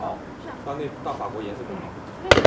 好到那到法国颜色更好。